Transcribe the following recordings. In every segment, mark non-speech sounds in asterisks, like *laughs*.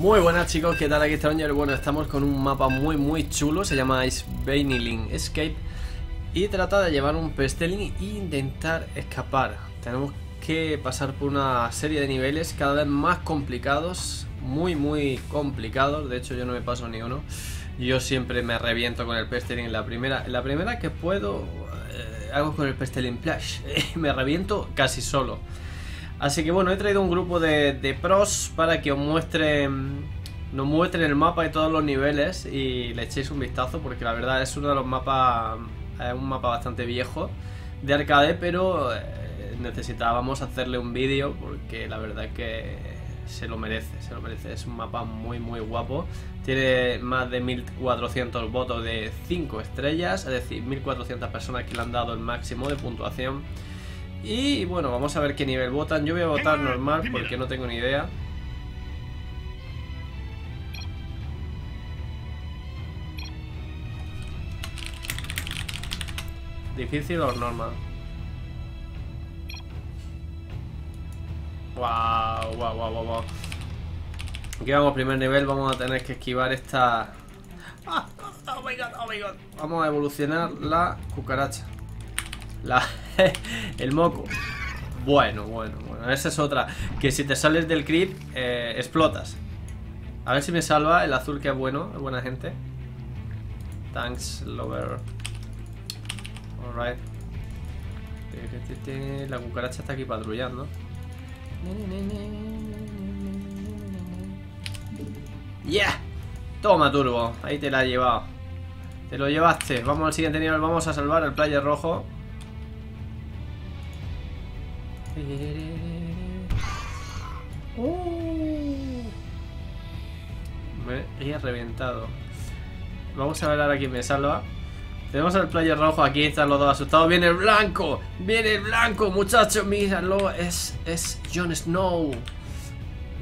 Muy buenas chicos, ¿qué tal? Aquí Oñer. Bueno, estamos con un mapa muy muy chulo, se llama Link Escape Y trata de llevar un pestelin e intentar escapar. Tenemos que pasar por una serie de niveles cada vez más complicados Muy muy complicados, de hecho yo no me paso ni uno. Yo siempre me reviento con el pestelin en la primera La primera que puedo, eh, hago con el pestelin Plash. *laughs* Me reviento casi solo Así que bueno, he traído un grupo de, pros para que os muestren, nos muestren el mapa de todos los niveles y le echéis un vistazo porque la verdad es uno de los mapas, es un mapa bastante viejo de arcade, pero eh, necesitábamos hacerle un vídeo porque la verdad que se lo merece, se lo merece. Es un mapa muy muy guapo. Tiene más de 1400 votos de 5 estrellas, es decir, 1400 personas que le han dado el máximo de puntuación. Y bueno, vamos a ver qué nivel votan. Yo voy a votar normal porque no tengo ni idea. ¿Difícil o normal? Wow, wow, wow, wow, wow. Aquí vamos, primer nivel, vamos a tener que esquivar esta... ¡Ah! ¡Oh, my god! ¡Oh, my god! Vamos a evolucionar la cucaracha. La... *laughs* el moco. Bueno, bueno, bueno. Esa es otra. Que si te sales del crit, eh, explotas. A ver si me salva el azul que es bueno, es buena gente. Thanks, lover. Alright. La cucaracha está aquí patrullando. ¡Yeah! Toma, Turbo. Ahí te la he llevado. Te lo llevaste. Vamos al siguiente nivel. Vamos a salvar al player rojo. Me he reventado. Vamos a ver ahora quién me salva. Tenemos al player rojo aquí, están los dos asustados. ¡Viene el blanco! ¡Viene el blanco, muchachos! ¡Míralo! Es, es Jon Snow.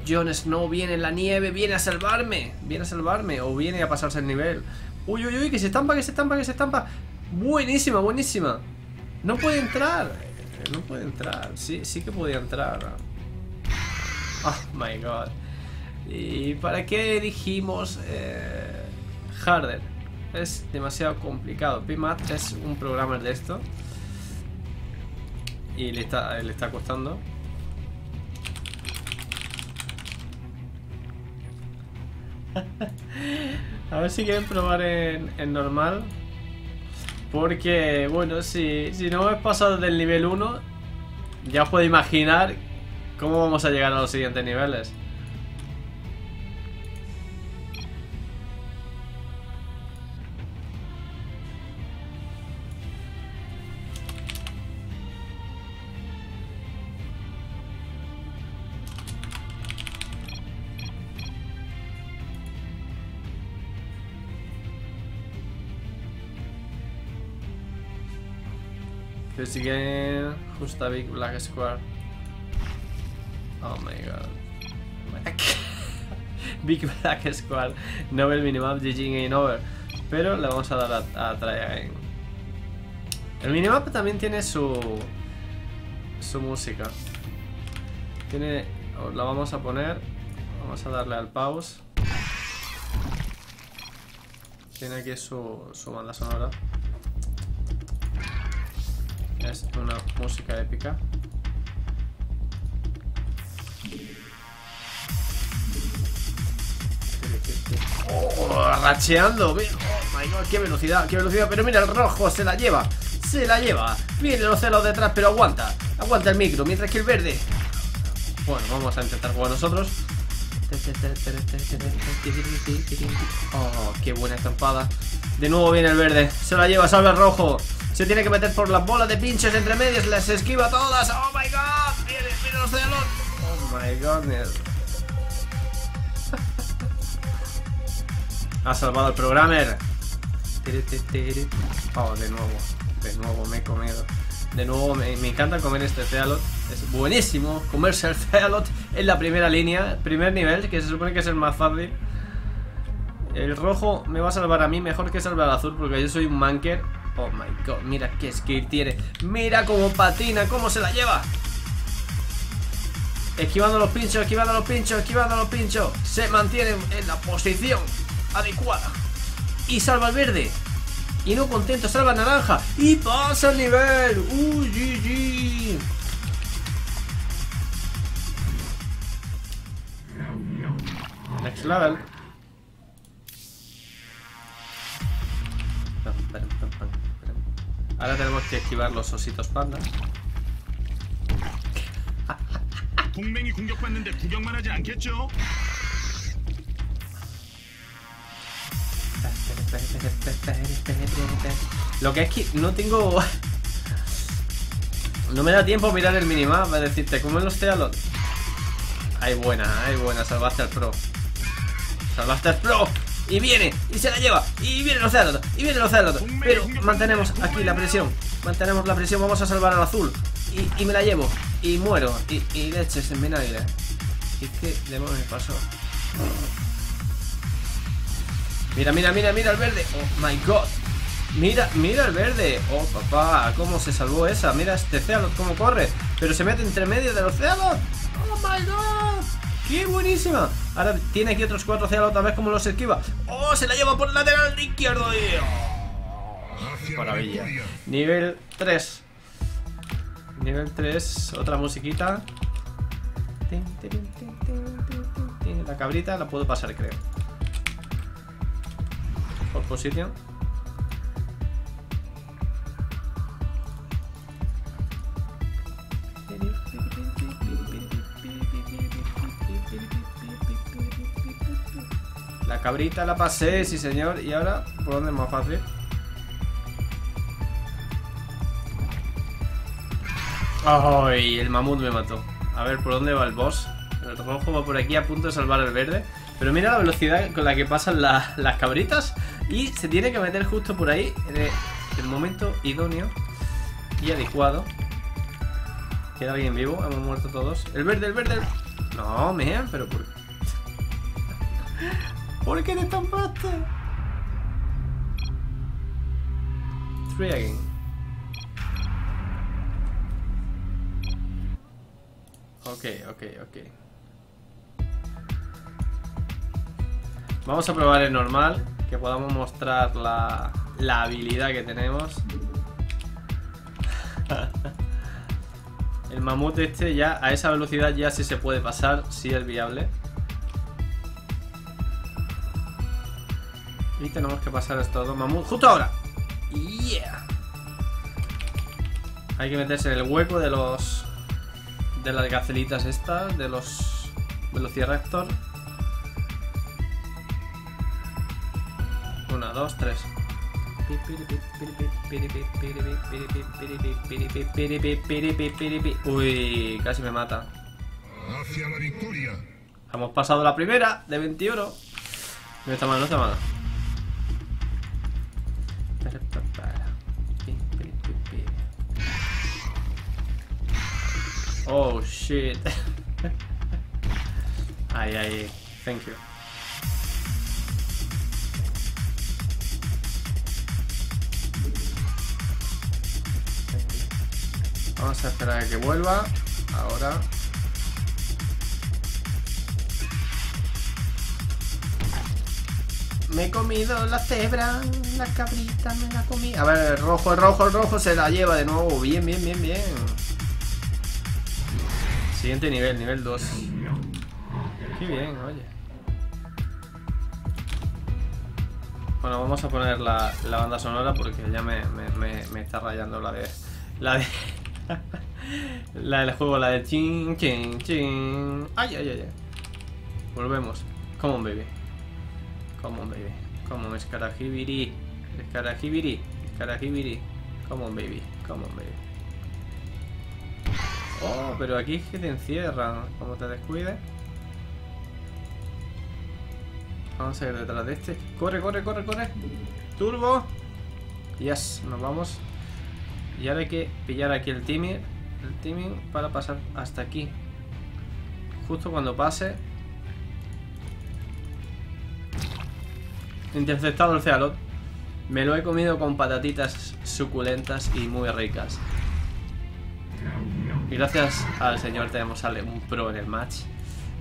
Jon Snow viene en la nieve, viene a salvarme. Viene a salvarme o viene a pasarse el nivel. ¡Uy, uy, uy! Que se estampa, que se estampa, que se estampa. Buenísima, buenísima. No puede entrar. No puede entrar. Sí, sí que podía entrar. Oh my god. ¿Y para qué dijimos eh, Harder? Es demasiado complicado. PMAT es un programa de esto. Y le está, le está costando. *laughs* A ver si quieren probar en, en normal. Porque, bueno, si, si no hemos pasado del nivel 1, ya os puedo imaginar cómo vamos a llegar a los siguientes niveles. The big black square? Oh my god. *laughs* big black square. Novel minimap GG game over. Pero le vamos a dar a, a try again. El minimap también tiene su su música. Tiene. La vamos a poner. Vamos a darle al pause. Tiene aquí su, su banda sonora es una música épica. Oh, racheando, oh my god, qué velocidad, qué velocidad, pero mira el rojo, se la lleva, se la lleva, viene los celos detrás, pero aguanta, aguanta el micro, mientras que el verde, bueno, vamos a intentar jugar nosotros. Oh, qué buena estampada. De nuevo viene el verde, se la lleva, salve el rojo. Se tiene que meter por las bolas de pinches entre medias, las esquiva todas. ¡Oh my god! ¡Viene, viene los celos! ¡Oh my goodness! ha salvado el programmer. Oh, de nuevo. De nuevo me he comido. De nuevo me, encanta comer este Cealot. Es buenísimo comerse el Cealot en la primera línea, primer nivel, que se supone que es el más fácil. El rojo me va a salvar a mí mejor que salvar al azul porque yo soy un manker Oh my god, mira qué skill tiene Mira cómo patina, cómo se la lleva Esquivando los pinchos, esquivando los pinchos, esquivando los pinchos. Se mantiene en la posición adecuada. Y salva el verde. Y no contento, salva el naranja. Y pasa el nivel. Uy, GG. Next level. Ahora tenemos que esquivar los ositos pandas. Lo que es que no tengo... No me da tiempo a mirar el minimap para decirte cómo los tealos. Este hay buena, hay buena, salvaste al pro. ¡Salvaste al pro! Y viene, y se la lleva, y viene el océano, y viene el océano. Pero mantenemos aquí la presión. Mantenemos la presión, vamos a salvar al azul. Y, me la llevo, y muero, y, y leches en vinagre. ¿Y qué demonios pasó? Mira, mira, mira, mira el verde. Oh my god. Mira, mira el verde. Oh papá, cómo se salvó esa. Mira este Cealot cómo corre. Pero se mete entre medio de los Cealot. Oh my god. ¡Qué buenísima! Ahora tiene aquí otros cuatro Cealot a ver cómo los esquiva. ¡Oh! Se la lleva por el lateral izquierdo. Y... oh, Hacia la maravilla. Nivel 3. Nivel 3. Otra musiquita. La cabrita la puedo pasar, creo. Por posición. La cabrita la pasé, sí señor. Y ahora, ¿por dónde es más fácil? ¡Ay! El mamut me mató. A ver, ¿por dónde va el boss? El rojo va por aquí a punto de salvar al verde. Pero mira la velocidad con la que pasan la- las cabritas. Y se tiene que meter justo por ahí en el, momento idóneo y adecuado. Queda bien vivo, hemos muerto todos. El verde, el verde. el- No, man, pero por. ¿Por qué te estampaste? Three again. Ok, ok, ok. Vamos a probar el normal, que podamos mostrar la, la habilidad que tenemos. *laughs* el mamut este ya, a esa velocidad ya sí se puede pasar, sí es viable. Y tenemos que pasar estos dos mamuts justo ahora. Yeah. Hay que meterse en el hueco de los de las gacelitas estas, de los Velociraptor. Una, dos, tres. Uy, casi me mata. Hacia la victoria. Hemos pasado la primera de 21. No está mal, no está mal. Oh shit. *laughs* Ay, ay, thank you. Vamos a esperar a que vuelva. Ahora. Me he comido la cebra, la cabrita me la comí. A ver, el rojo, el rojo, el rojo se la lleva de nuevo. Bien, bien, bien, bien. Siguiente nivel, nivel 2. Qué bien, oye. Bueno, vamos a poner la, la banda sonora porque ya me, me, me, está rayando la de. La de. *laughs* la del juego, la de chin, chin, chin. Ay, ay, ay, ay. Volvemos. Come on, baby. Come on, baby. Come on, escarajibiri. Escarajibiri. Escarajibiri. Come on, baby. Come on, baby. Oh, pero aquí es que te encierran. Como te descuides. Vamos a ir detrás de este. Corre, corre, corre, corre. Turbo. Yes, nos vamos. Y ahora hay que pillar aquí el timing. El timing para pasar hasta aquí. Justo cuando pase. Interceptado el cealot. Me lo he comido con patatitas suculentas y muy ricas. Y gracias al señor tenemos un pro en el match.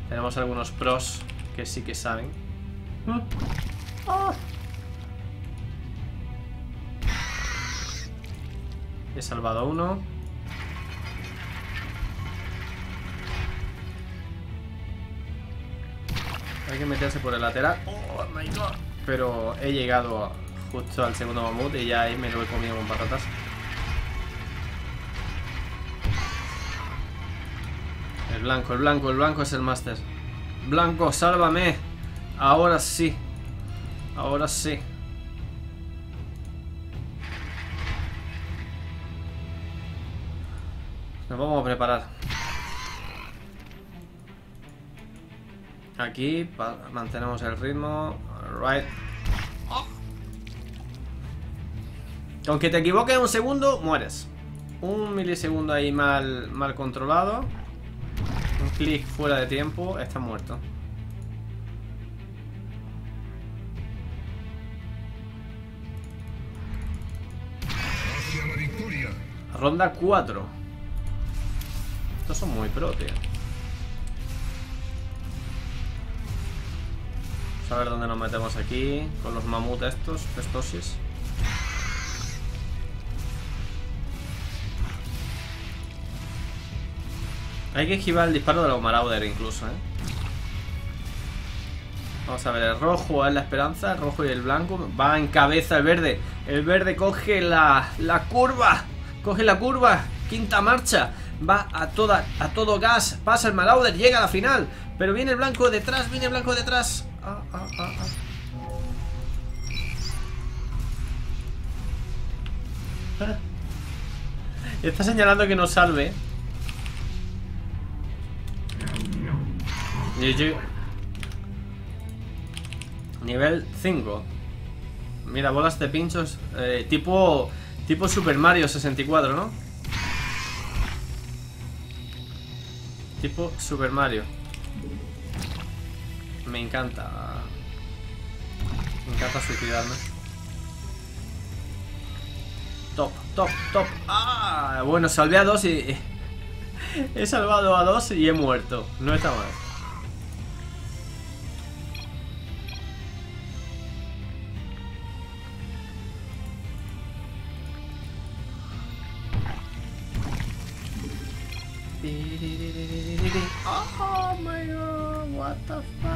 Tenemos algunos pros que sí que saben. He salvado uno. Hay que meterse por el lateral. Oh my god. Pero he llegado justo al segundo mamut y ya ahí me lo he comido con patatas. El blanco, el blanco, el blanco es el máster. Blanco, sálvame. Ahora sí. Ahora sí. Nos vamos a preparar. Aquí mantenemos el ritmo. Right. Aunque te equivoques un segundo, mueres. Un milisegundo ahí mal, mal controlado. Un clic fuera de tiempo, está muerto. Ronda 4. Estos son muy pro, tío. Vamos a ver dónde nos metemos aquí. Con los mamut estos, pestosis. Hay que esquivar el disparo de los Marauder incluso, ¿eh? Vamos a ver, el rojo es la esperanza, el rojo y el blanco. Va en cabeza el verde. El verde coge la, la curva. Coge la curva. Quinta marcha. Va a toda a todo gas. Pasa el Marauder. Llega a la final. Pero viene el blanco detrás. Viene el blanco detrás. *laughs* Está señalando que nos salve. GG. Nivel 5. Mira, bolas de pinchos. eh, tipo. Tipo Super Mario 64, ¿no? Tipo Super Mario. Me encanta. Me encanta suicidarme. Top, top. Ah, bueno, salvé a dos y. He salvado a dos y he muerto. No está mal. Oh my god, what the fuck?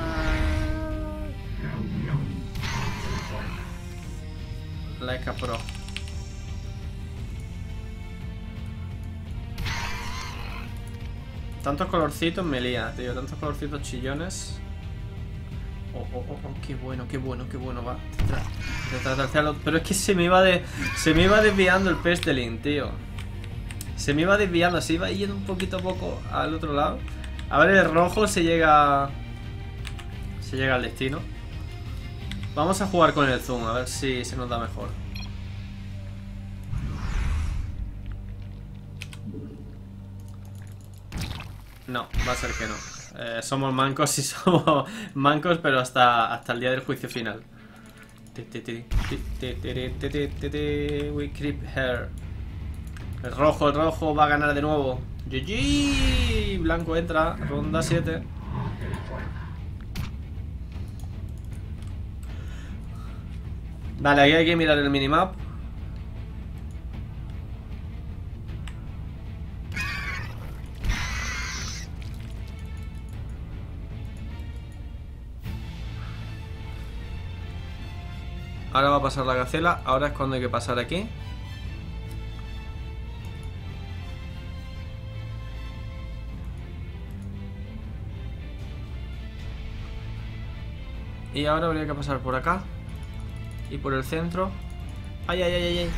Like a pro. Tantos colorcitos me lía, tío. Tantos colorcitos chillones. Oh, oh, oh, oh, qué bueno, qué bueno, qué bueno, va. Pero es que se me iba de. Se me iba desviando el pestelín, tío. Se me iba desviando, se iba yendo un poquito a poco al otro lado. A ver, el rojo se llega. Se llega al destino. Vamos a jugar con el zoom, a ver si se nos da mejor. No, va a ser que no. Eh, somos mancos y *laughs* somos mancos, pero hasta, hasta el día del juicio final. We creep her. El rojo, el rojo va a ganar de nuevo. GG. Blanco entra. Ronda 7. Vale, aquí hay que mirar el minimap. Ahora va a pasar la gacela, ahora es cuando hay que pasar aquí. Y ahora habría que pasar por acá. Y por el centro. ¡Ay, ay, ay, ay! ay.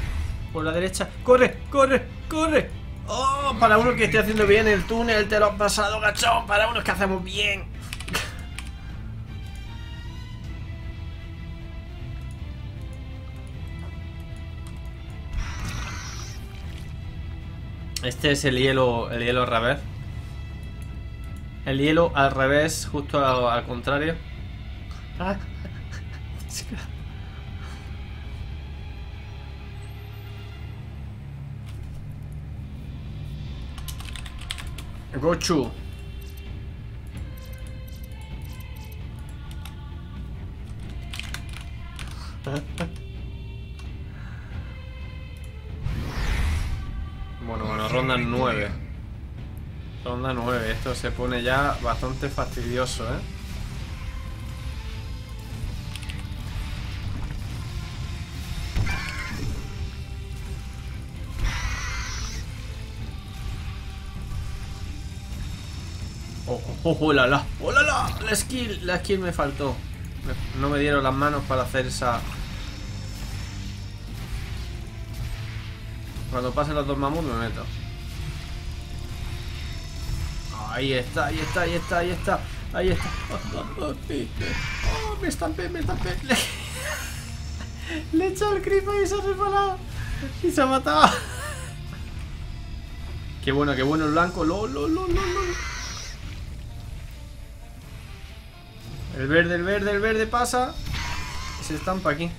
Por la derecha. ¡Corre, corre, corre! ¡Oh! Para uno que esté haciendo bien el túnel, te lo has pasado, gachón. Para unos que hacemos bien. Este es el hielo, el hielo al revés. El hielo al revés, justo al, contrario. *laughs* Gochu. *laughs* 9. Ronda 9. Esto se pone ya bastante fastidioso, ¿eh? Oh, oh, oh, la, la, oh, la, la, la skill, la skill me faltó. No me dieron las manos para hacer esa. Cuando pasen los dos mamuts me meto. Ahí está, ahí está, ahí está, ahí está, ahí está. Oh, oh, me estampé, me estampé. Le, *laughs* he echado el creep y se ha resbalado. Y se ha matado. Qué bueno, qué bueno el blanco. Lo, lo, lo. El verde, el verde, el verde pasa. Se estampa aquí.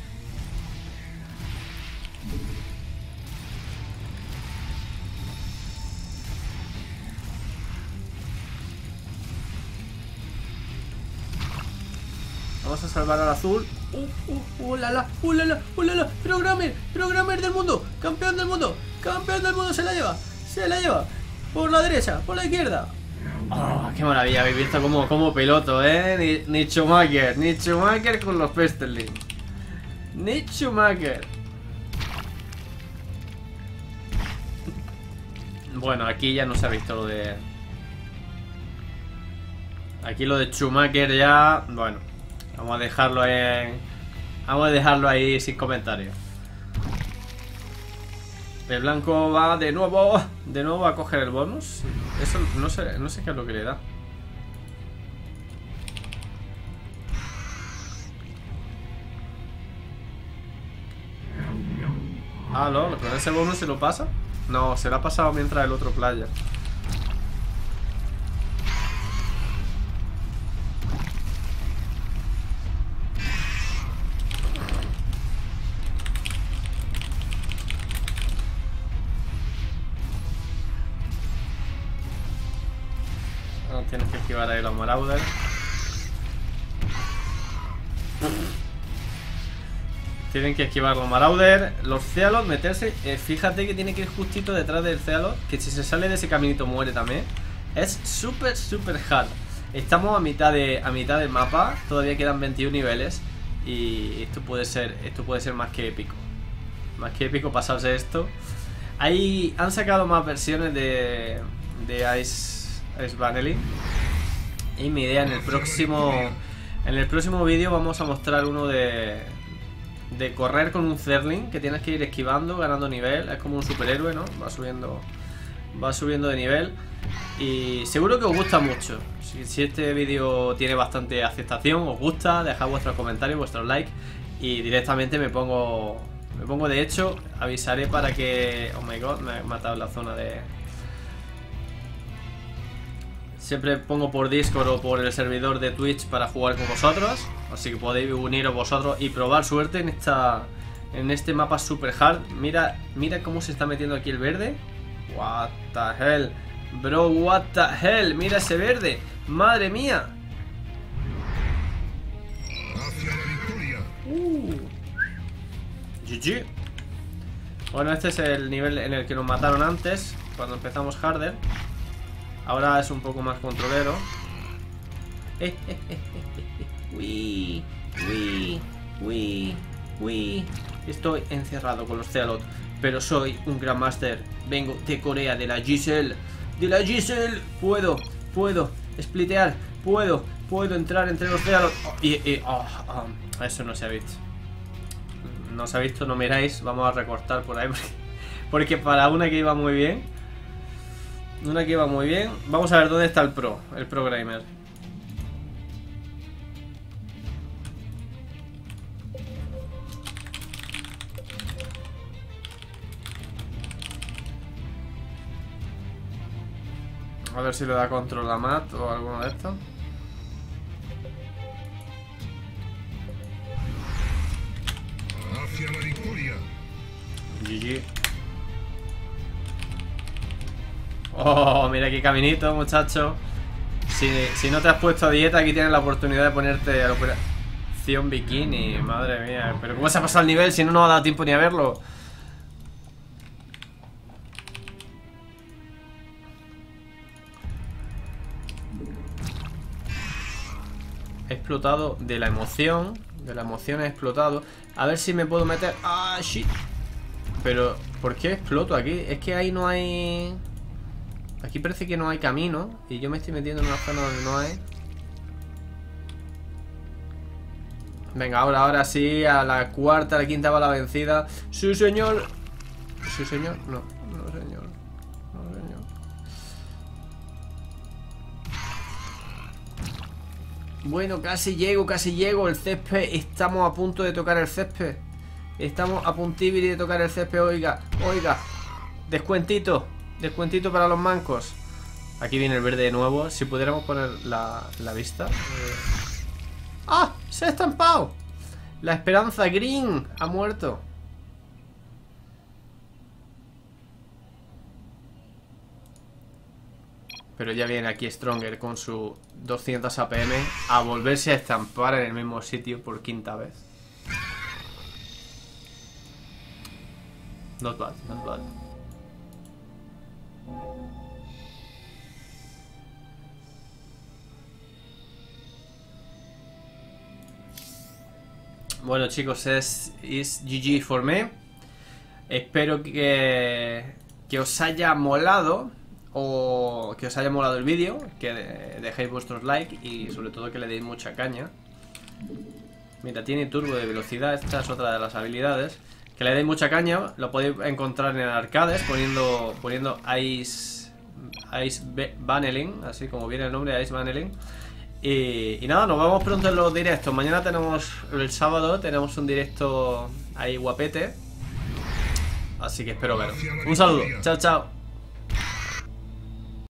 A salvar al azul. Uh, uh, uh, la, la, uh, uh. Programmer, programmer del mundo, campeón del mundo, campeón del mundo se la lleva, se la lleva. Por la derecha, por la izquierda. Oh, qué maravilla, habéis visto como, como piloto, eh. Ni, ni Schumacher, ni Schumacher con los Pesterling. Ni Schumacher. Bueno, aquí ya no se ha visto lo de. Aquí lo de Schumacher ya. Bueno, vamos a dejarlo en. Vamos a dejarlo ahí sin comentarios. El blanco va de nuevo. De nuevo a coger el bonus. Eso no sé, no sé qué es lo que le da. Ah, no, con ese bonus se lo pasa. No, se lo ha pasado mientras el otro playa. Tienes que esquivar ahí los Marauder. Tienen que esquivar los Marauder. Los Cealot, meterse. eh, fíjate que tiene que ir justito detrás del Cealot. Que si se sale de ese caminito muere también. Es súper, súper hard. Estamos a mitad, de, a mitad del mapa. Todavía quedan 21 niveles. Y esto puede ser. Esto puede ser más que épico. Más que épico pasarse esto. Ahí han sacado más versiones de. de Ice. Ice Vanillin. Y mi idea en el próximo. En el próximo vídeo vamos a mostrar uno de. De correr con un Zerling que tienes que ir esquivando, ganando nivel. Es como un superhéroe, ¿no? Va subiendo. Va subiendo de nivel. Y seguro que os gusta mucho. Si, si este vídeo tiene bastante aceptación, os gusta, dejad vuestros comentarios, vuestros likes. Y directamente me pongo. Me pongo de hecho, avisaré para que. Oh my god, me he matado en la zona de. Siempre pongo por Discord o por el servidor de Twitch para jugar con vosotros. Así que podéis uniros vosotros y probar suerte en esta. En este mapa super hard. Mira, mira cómo se está metiendo aquí el verde. What the hell. Bro, what the hell. Mira ese verde. Madre mía. Uh. GG. Bueno, este es el nivel en el que nos mataron antes, cuando empezamos Harder. Ahora es un poco más controlero. Uy, uy, uy, uy. Estoy encerrado con los Cealot, pero soy un Grandmaster. Vengo de Corea, de la Giselle. De la Giselle. Puedo, puedo splitear, puedo, puedo entrar entre los Cealot. Oh, oh, oh, eso no se ha visto. No se ha visto, no miráis. Vamos a recortar por ahí *laughs* porque para una que iba muy bien. Una que iba muy bien. Vamos a ver dónde está el pro, el pro gamer. A ver si le da control a Matt o alguno de estos. Hacia la victoria. GG. Oh, mira qué caminito, muchacho. Si, si no te has puesto a dieta, aquí tienes la oportunidad de ponerte a la operación bikini. Madre mía. Pero ¿cómo se ha pasado el nivel si no nos ha dado tiempo ni a verlo? He explotado de la emoción. De la emoción he explotado. A ver si me puedo meter. ¡Ah, shit! Pero, ¿por qué exploto aquí? Es que ahí no hay... Aquí parece que no hay camino Y yo me estoy metiendo en una zona donde no hay. Venga, ahora, ahora sí A la cuarta, a la quinta va la vencida. ¡Sí, señor! ¿Sí, señor? No, no, señor. No, señor. Bueno, casi llego, casi llego. El césped, estamos a punto de tocar el césped. Estamos a puntibiri de tocar el césped Oiga, oiga. Descuentito Descuentito para los mancos. Aquí viene el verde de nuevo. Si pudiéramos poner la, vista. Eh. ¡Ah! ¡Se ha estampado! La esperanza green ha muerto. Pero ya viene aquí Stronger con su 200 APM a volverse a estampar en el mismo sitio por quinta vez. Not bad, not bad. Bueno chicos, es, GG for me. Espero que, que os haya molado o que os haya molado el vídeo, que dejéis vuestros likes y sobre todo que le deis mucha caña. Mira, tiene turbo de velocidad, esta es otra de las habilidades. Que le deis mucha caña, lo podéis encontrar en arcades poniendo, poniendo Ice, Ice así como viene el nombre, Ice Baneling. Y, nada, nos vemos pronto en los directos. Mañana tenemos, el sábado, tenemos un directo ahí guapete. Así que espero veros. Un saludo. Chao, chao.